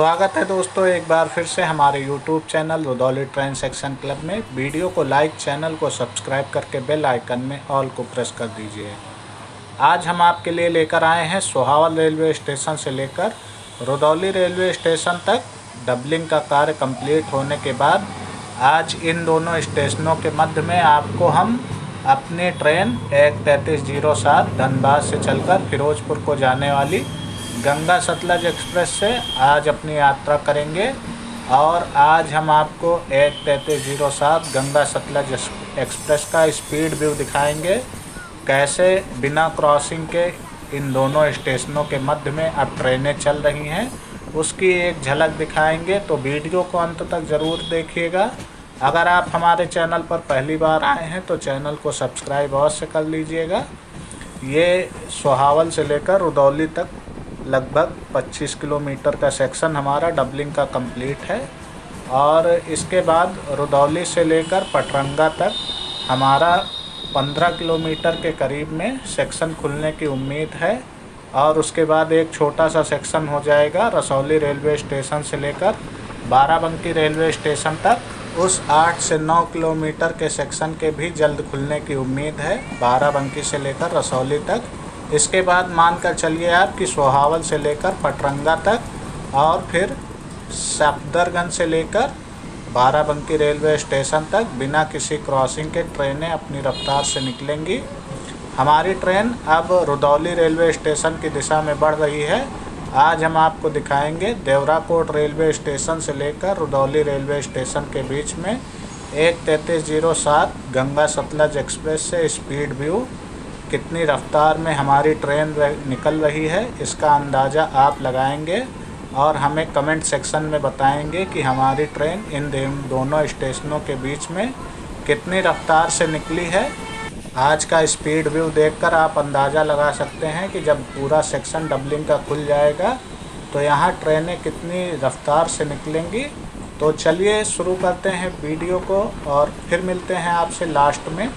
स्वागत है दोस्तों एक बार फिर से हमारे YouTube channel Rudauli train section club में। वीडियो को लाइक चैनल को सब्सक्राइब करके बेल आइकन में ऑल को प्रेस कर दीजिए। आज हम आपके लिए लेकर आए हैं सोहावल रेलवे स्टेशन से लेकर रुदौली रेलवे स्टेशन तक। डबलिंग का कार्य कंप्लीट होने के बाद आज इन दोनों स्टेशनों के मध्य में आपको हम अपनी ट्रेन एक तैंतीस ज़ीरो सात धनबाद से चलकर फिरोजपुर को जाने वाली गंगा सतलज एक्सप्रेस से आज अपनी यात्रा करेंगे और आज हम आपको एक तैंतीस ज़ीरो सात गंगा सतलज एक्सप्रेस का स्पीड व्यू दिखाएँगे। कैसे बिना क्रॉसिंग के इन दोनों स्टेशनों के मध्य में अब ट्रेनें चल रही हैं, उसकी एक झलक दिखाएँगे तो वीडियो को अंत तक ज़रूर देखिएगा। अगर आप हमारे चैनल पर पहली बार आए हैं तो चैनल को सब्सक्राइब अवश्य कर लीजिएगा। ये सोहावल से लेकर रुदौली तक लगभग 25 किलोमीटर का सेक्शन हमारा डबलिंग का कंप्लीट है और इसके बाद रुदौली से लेकर पटरंगा तक हमारा 15 किलोमीटर के करीब में सेक्शन खुलने की उम्मीद है और उसके बाद एक छोटा सा सेक्शन हो जाएगा रसौली रेलवे स्टेशन से लेकर बाराबंकी रेलवे स्टेशन तक। उस 8 से 9 किलोमीटर के सेक्शन के भी जल्द खुलने की उम्मीद है बाराबंकी से लेकर रसौली तक। इसके बाद मानकर चलिए आप कि सोहावल से लेकर पटरंगा तक और फिर सफदरगंज से लेकर बाराबंकी रेलवे स्टेशन तक बिना किसी क्रॉसिंग के ट्रेनें अपनी रफ्तार से निकलेंगी। हमारी ट्रेन अब रुदौली रेलवे स्टेशन की दिशा में बढ़ रही है। आज हम आपको दिखाएँगे देवराकोट रेलवे स्टेशन से लेकर रुदौली रेलवे स्टेशन के बीच में एक तैंतीस ज़ीरो सात गंगा सतलज एक्सप्रेस से स्पीड व्यू। कितनी रफ्तार में हमारी ट्रेन निकल रही है, इसका अंदाज़ा आप लगाएँगे और हमें कमेंट सेक्शन में बताएँगे कि हमारी ट्रेन इन दोनों स्टेशनों के बीच में कितनी रफ्तार से निकली है। आज का स्पीड व्यू देखकर आप अंदाज़ा लगा सकते हैं कि जब पूरा सेक्शन डबलिंग का खुल जाएगा तो यहाँ ट्रेनें कितनी रफ्तार से निकलेंगी। तो चलिए शुरू करते हैं वीडियो को और फिर मिलते हैं आपसे लास्ट में।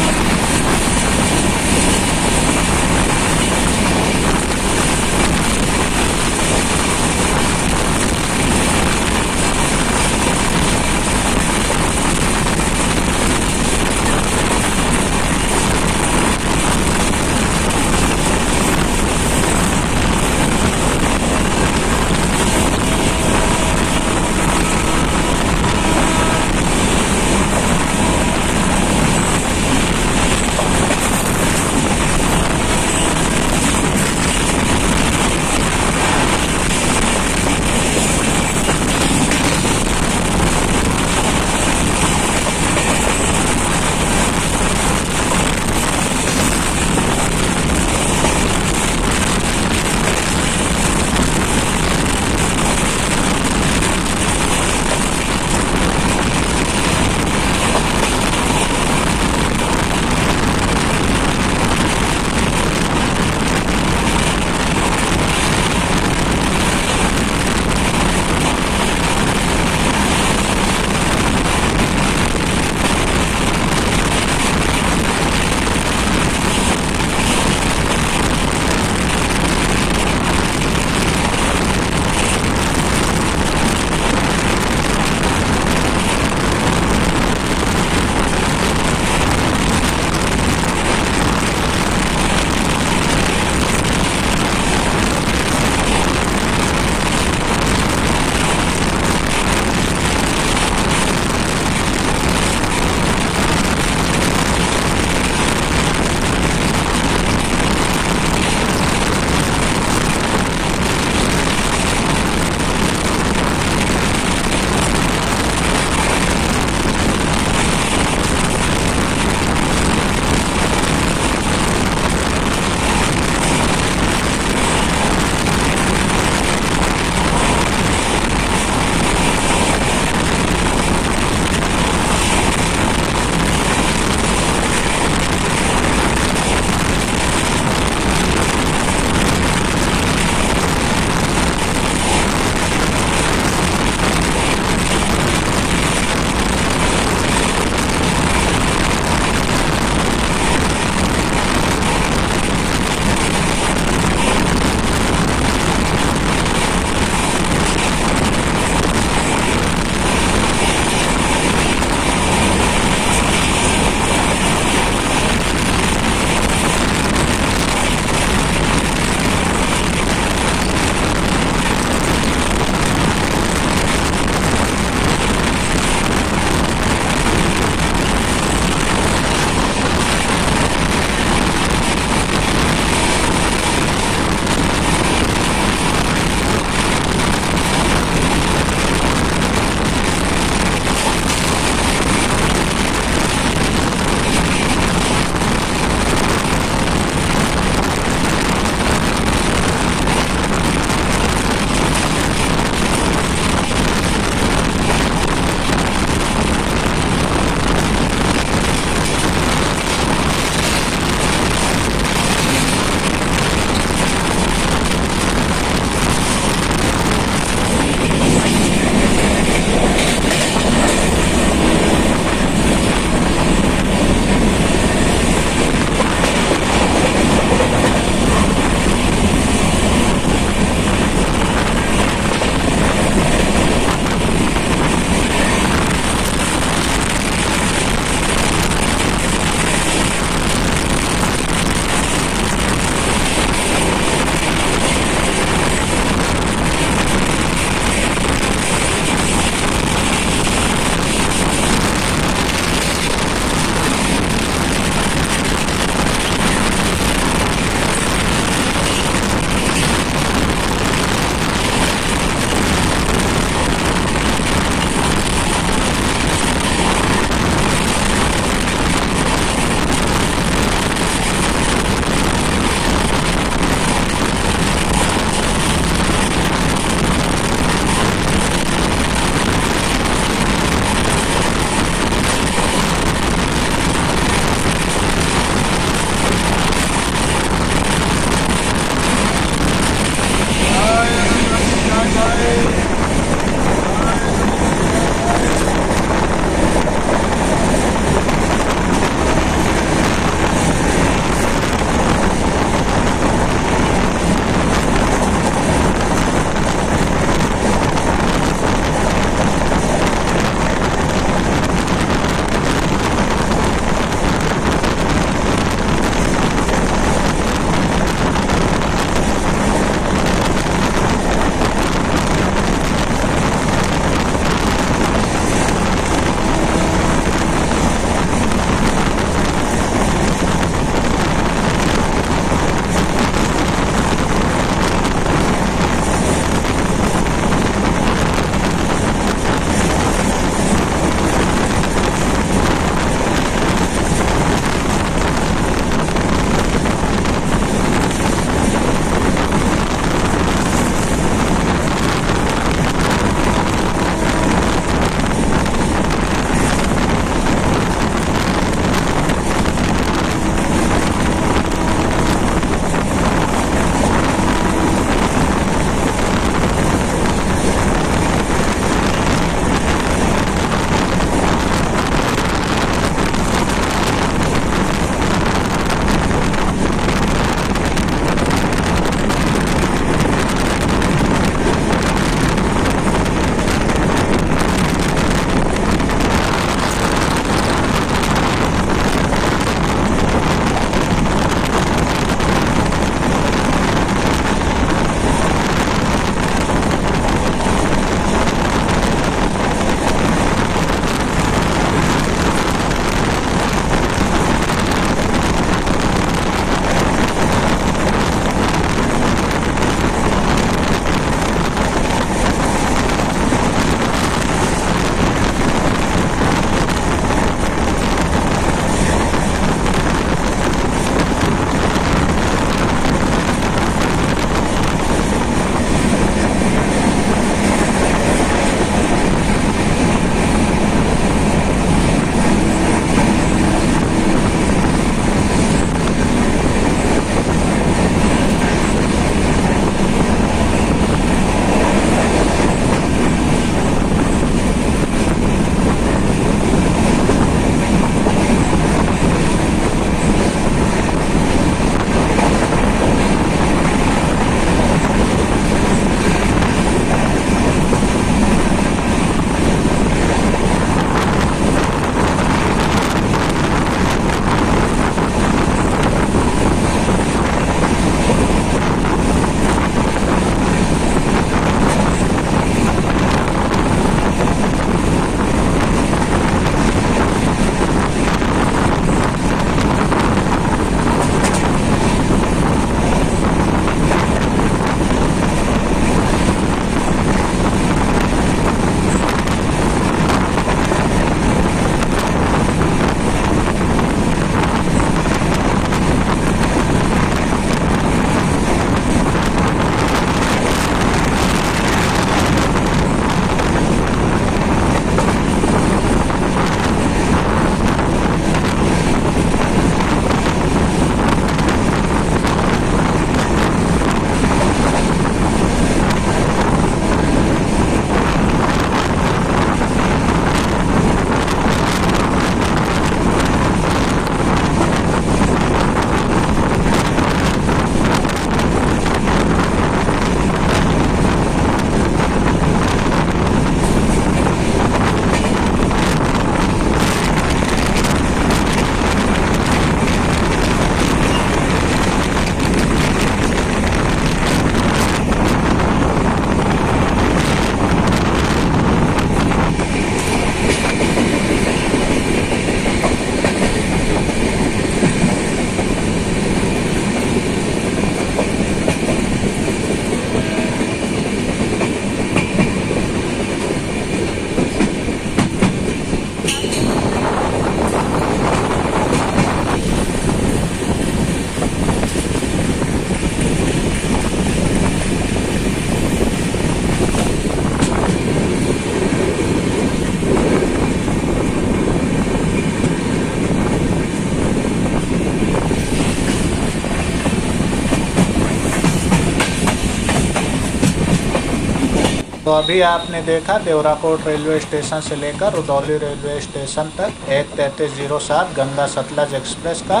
अभी आपने देखा देवराकोट रेलवे स्टेशन से लेकर रुदौली रेलवे स्टेशन तक एक तैंतीस ज़ीरो सात गंगा सतलज एक्सप्रेस का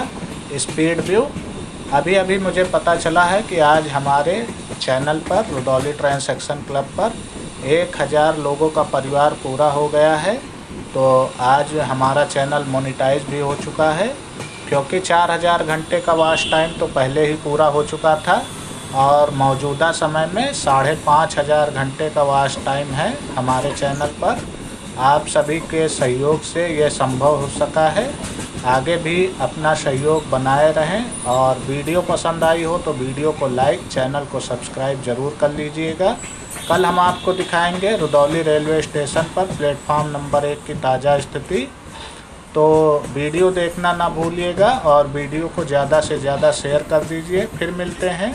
स्पीड व्यू। अभी अभी मुझे पता चला है कि आज हमारे चैनल पर, रुदौली ट्रेन सेक्शन क्लब पर एक हज़ार लोगों का परिवार पूरा हो गया है। तो आज हमारा चैनल मोनिटाइज भी हो चुका है, क्योंकि चार हज़ार घंटे का वाच टाइम तो पहले ही पूरा हो चुका था। और मौजूदा समय में साढ़े पाँच हज़ार घंटे का वाच टाइम है हमारे चैनल पर। आप सभी के सहयोग से ये संभव हो सका है। आगे भी अपना सहयोग बनाए रहें और वीडियो पसंद आई हो तो वीडियो को लाइक चैनल को सब्सक्राइब ज़रूर कर लीजिएगा। कल हम आपको दिखाएँगे रुदौली रेलवे स्टेशन पर प्लेटफॉर्म नंबर एक की ताज़ा स्थिति। तो वीडियो देखना ना भूलिएगा और वीडियो को ज़्यादा से ज़्यादा शेयर कर दीजिए। फिर मिलते हैं।